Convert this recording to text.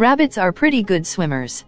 Rabbits are pretty good swimmers.